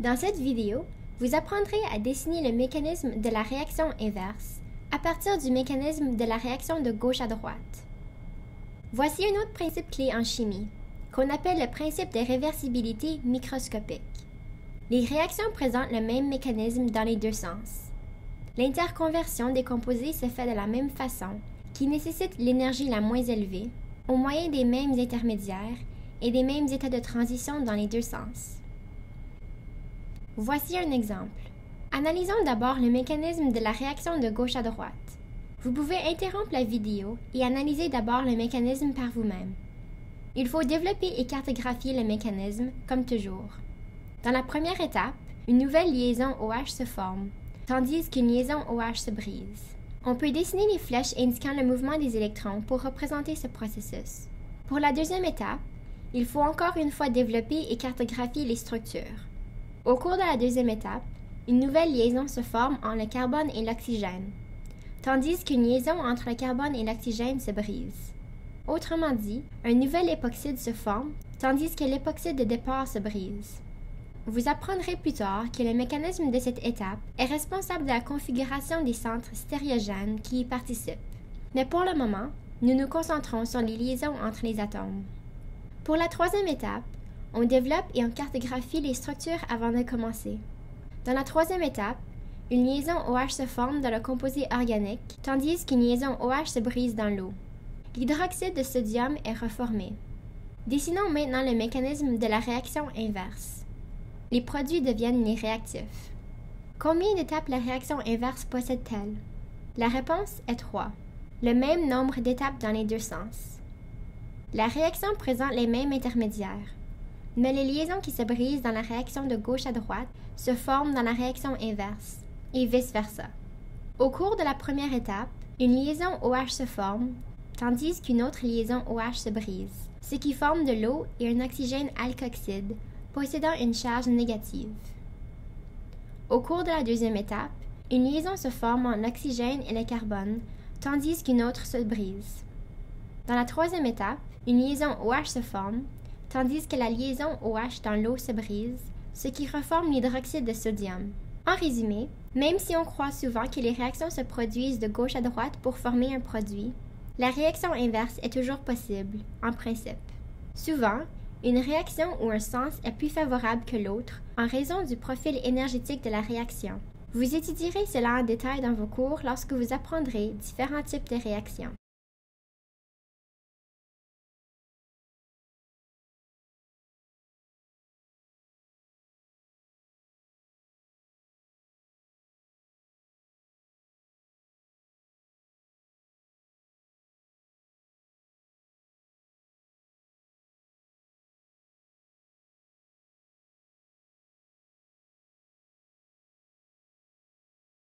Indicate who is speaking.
Speaker 1: Dans cette vidéo, vous apprendrez à dessiner le mécanisme de la réaction inverse à partir du mécanisme de la réaction de gauche à droite. Voici un autre principe clé en chimie, qu'on appelle le principe de réversibilité microscopique. Les réactions présentent le même mécanisme dans les deux sens. L'interconversion des composés se fait de la même façon, qui nécessite l'énergie la moins élevée, au moyen des mêmes intermédiaires et des mêmes états de transition dans les deux sens. Voici un exemple. Analysons d'abord le mécanisme de la réaction de gauche à droite. Vous pouvez interrompre la vidéo et analyser d'abord le mécanisme par vous-même. Il faut développer et cartographier le mécanisme, comme toujours. Dans la première étape, une nouvelle liaison OH se forme, tandis qu'une liaison OH se brise. On peut dessiner les flèches indiquant le mouvement des électrons pour représenter ce processus. Pour la deuxième étape, il faut encore une fois développer et cartographier les structures. Au cours de la deuxième étape, une nouvelle liaison se forme entre le carbone et l'oxygène, tandis qu'une liaison entre le carbone et l'oxygène se brise. Autrement dit, un nouvel époxyde se forme, tandis que l'époxyde de départ se brise. Vous apprendrez plus tard que le mécanisme de cette étape est responsable de la configuration des centres stéréogènes qui y participent. Mais pour le moment, nous nous concentrons sur les liaisons entre les atomes. Pour la troisième étape, on développe et on cartographie les structures avant de commencer. Dans la troisième étape, une liaison OH se forme dans le composé organique, tandis qu'une liaison OH se brise dans l'eau. L'hydroxyde de sodium est reformé. Dessinons maintenant le mécanisme de la réaction inverse. Les produits deviennent les réactifs. Combien d'étapes la réaction inverse possède-t-elle? La réponse est 3. Le même nombre d'étapes dans les deux sens. La réaction présente les mêmes intermédiaires mais les liaisons qui se brisent dans la réaction de gauche à droite se forment dans la réaction inverse, et vice-versa. Au cours de la première étape, une liaison OH se forme, tandis qu'une autre liaison OH se brise, ce qui forme de l'eau et un oxygène alkoxyde possédant une charge négative. Au cours de la deuxième étape, une liaison se forme en l'oxygène et le carbone, tandis qu'une autre se brise. Dans la troisième étape, une liaison OH se forme, tandis que la liaison OH dans l'eau se brise, ce qui reforme l'hydroxyde de sodium. En résumé, même si on croit souvent que les réactions se produisent de gauche à droite pour former un produit, la réaction inverse est toujours possible, en principe. Souvent, une réaction ou un sens est plus favorable que l'autre en raison du profil énergétique de la réaction. Vous étudierez cela en détail dans vos cours lorsque vous apprendrez différents types de réactions.